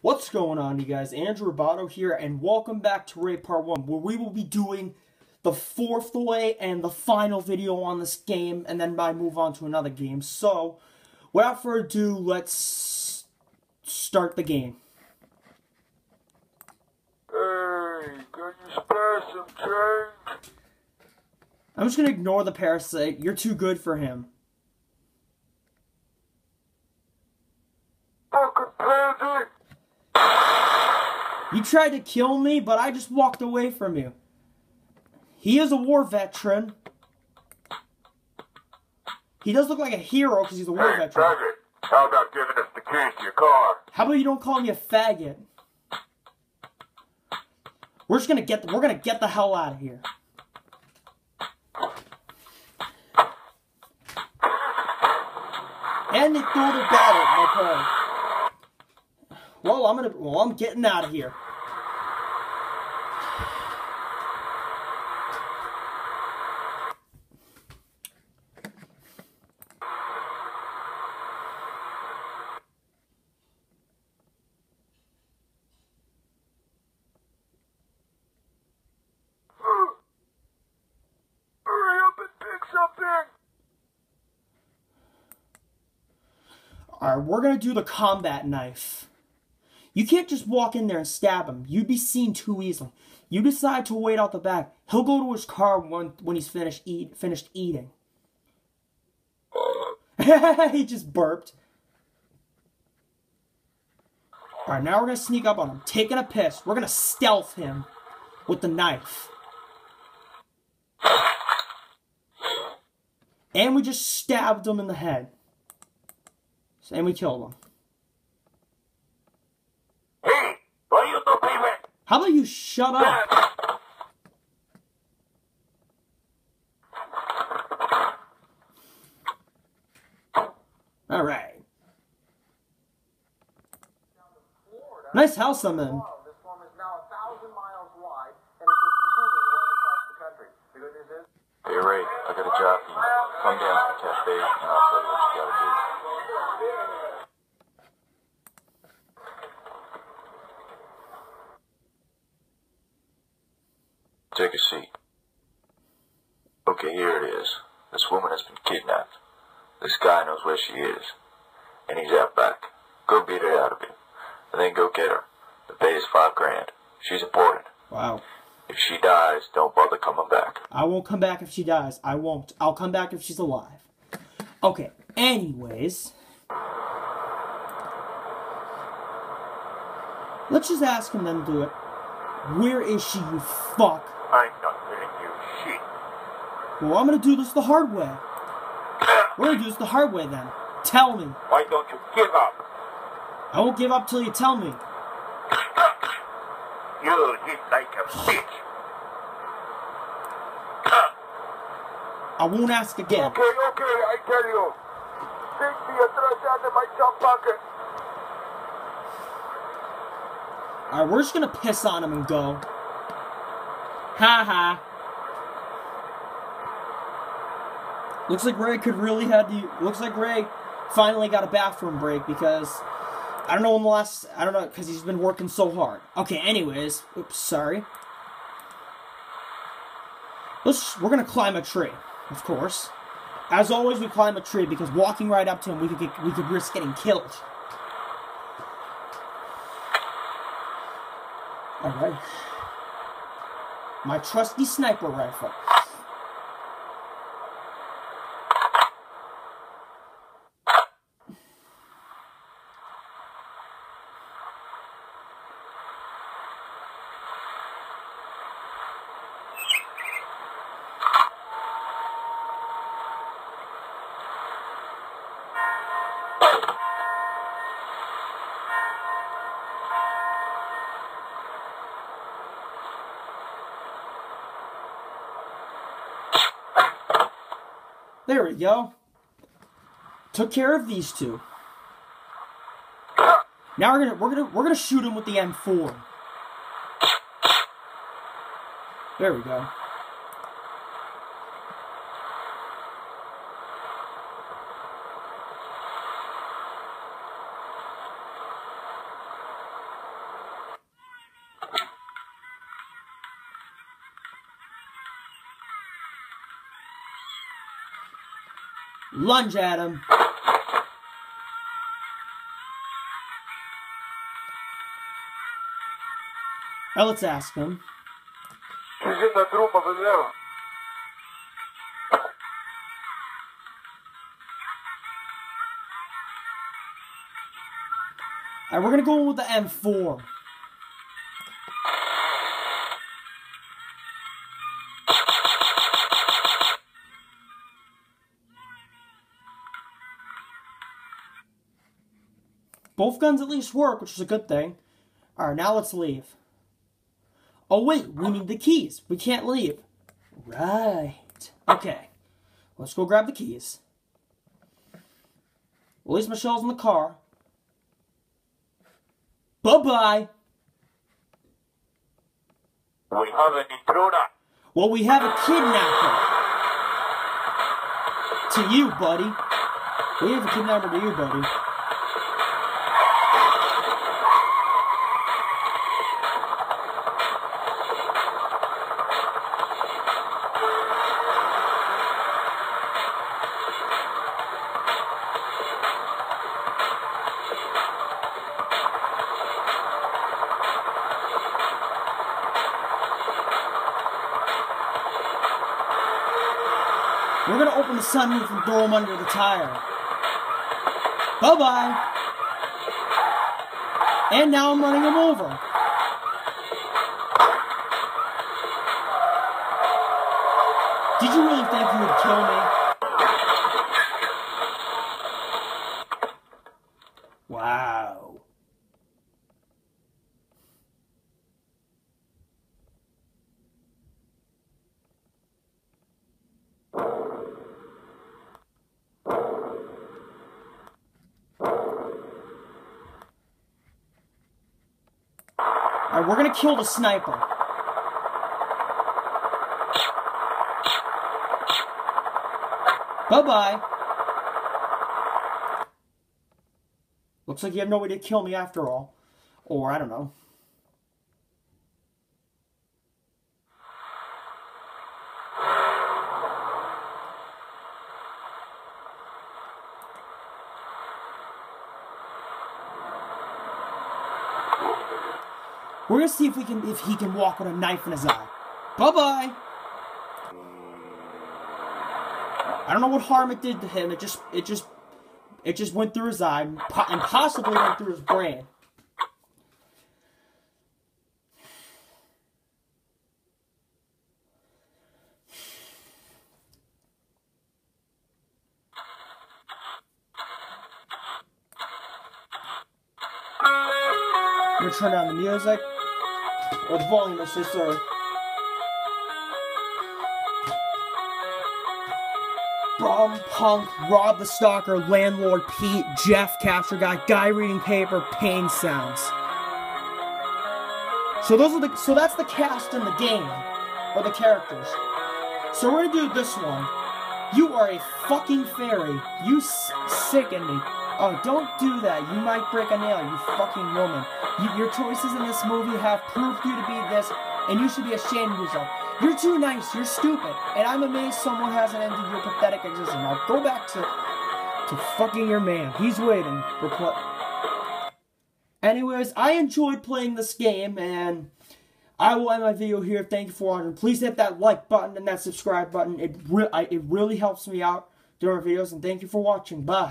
What's going on, you guys? Andrew Ribaudo here, and welcome back to Ray Part 1, where we will be doing the fourth way and the final video on this game, and then I move on to another game. So, without further ado, let's start the game. Hey, can you spare some change? I'm just gonna ignore the parasite. You're too good for him. Fucking pansy! You tried to kill me, but I just walked away from you. He is a war veteran. He does look like a hero because he's a war Hey, veteran. faggot, how about giving us the keys to your car? How about you don't call me a faggot? We're just gonna get we're gonna get the hell out of here. And they threw the battle, okay. Well, I'm gonna well I'm getting out of here. Hurry up and pick something! Alright, we're gonna do the combat knife. You can't just walk in there and stab him. You'd be seen too easily. You decide to wait out the back. He'll go to his car when when he's finished eat finished eating. he just burped. Alright, now we're gonna sneak up on him. Taking a piss. We're gonna stealth him with the knife. And we just stabbed him in the head. And we killed him. Hey, what are you doing, man? How about you shut up? All right. Nice house I'm in. Hey, Ray, I got a job for you. Come down to the cafe and I'll tell you what you gotta do. Take a seat. Okay, here it is. This woman has been kidnapped. This guy knows where she is. And he's out back. Go beat it out of him. And then go get her. The pay is five grand. She's important. Wow. If she dies, don't bother coming back. I won't come back if she dies. I won't. I'll come back if she's alive. Okay. Anyways. Let's just ask him then do it. Where is she, you fuck? I'm not letting you shit. Well, I'm gonna do this the hard way. We're gonna do this the hard way then. Tell me. Why don't you give up? I won't give up till you tell me. You hit like a bitch. I won't ask again. Okay, okay, I tell you. Take me atrás de my jump pocket. Alright, we're just gonna piss on him and go. Ha ha. Looks like Ray could really had the. Looks like Ray finally got a bathroom break because I don't know when the last. I don't know because he's been working so hard. Okay, anyways, oops, sorry. Let's. We're gonna climb a tree, of course. As always, we climb a tree because walking right up to him, we could get, we could risk getting killed. Alright. My trusty sniper rifle. There we go. Took care of these two. Now we're gonna we're gonna we're gonna shoot him with the M4. There we go. Lunge at him. Now let's ask him. She's in that room over there. Alright, we're gonna go in with the M4. Both guns at least work, which is a good thing. Alright, now let's leave. Oh wait, we need the keys. We can't leave. Right. Okay. Let's go grab the keys. At least Michelle's in the car. Bye-bye. We have an intruder. Well, we have a kidnapper. To you, buddy. We have a kidnapper to you, buddy. We're gonna open the sunroof and throw him under the tire. Bye bye. And now I'm running him over. Did you really think you would kill me? Wow. Alright, we're gonna kill the sniper. Bye bye. Looks like you have no way to kill me after all. Or, I don't know. We're gonna see if we can if he can walk with a knife in his eye. Bye bye. I don't know what harm it did to him. It just it just it just went through his eye and possibly went through his brain. I'm gonna turn down the music. The volume just uh Brom Punk, Rob the Stalker, Landlord Pete, Jeff Capture Guy, Guy Reading Paper, Pain Sounds. So those are the so that's the cast in the game. Or the characters. So we're gonna do this one. You are a fucking fairy. You sicken me. Oh, don't do that. You might break a nail, you fucking woman. You, your choices in this movie have proved you to be this, and you should be ashamed of yourself. You're too nice. You're stupid. And I'm amazed someone hasn't ended your pathetic existence. Now go back to to fucking your man. He's waiting. Repl- Anyways, I enjoyed playing this game, and I will end my video here. Thank you for watching. Please hit that like button and that subscribe button. It re- I, it really helps me out during videos, and thank you for watching. Bye.